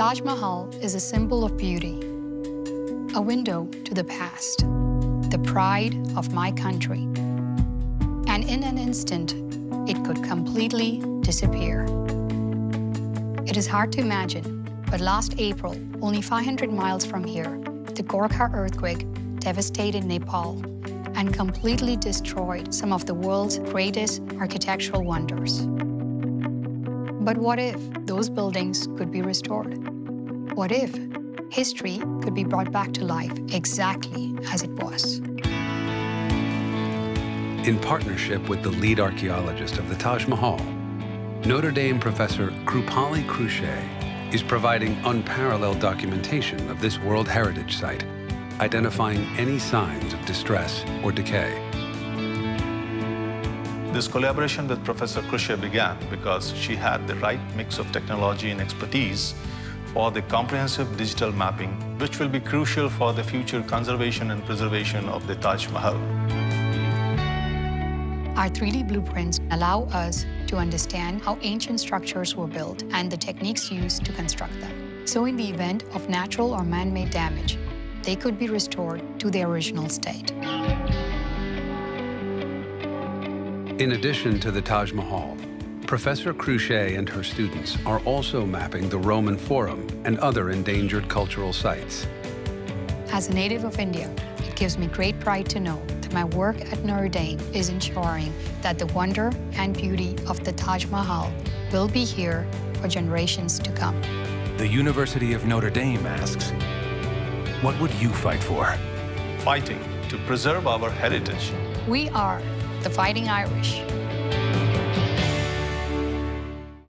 Taj Mahal is a symbol of beauty, a window to the past, the pride of my country. And in an instant, it could completely disappear. It is hard to imagine, but last April, only 500 miles from here, the Gorkha earthquake devastated Nepal and completely destroyed some of the world's greatest architectural wonders. But what if those buildings could be restored? What if history could be brought back to life exactly as it was? In partnership with the lead archaeologist of the Taj Mahal, Notre Dame professor Krupali Krusche is providing unparalleled documentation of this World Heritage Site, identifying any signs of distress or decay. This collaboration with Professor Krusche began because she had the right mix of technology and expertise for the comprehensive digital mapping, which will be crucial for the future conservation and preservation of the Taj Mahal. Our 3D blueprints allow us to understand how ancient structures were built and the techniques used to construct them. So in the event of natural or man-made damage, they could be restored to their original state. In addition to the Taj Mahal, Professor Krusche and her students are also mapping the Roman Forum and other endangered cultural sites. As a native of India, it gives me great pride to know that my work at Notre Dame is ensuring that the wonder and beauty of the Taj Mahal will be here for generations to come. The University of Notre Dame asks, what would you fight for? Fighting to preserve our heritage. We are the Fighting Irish.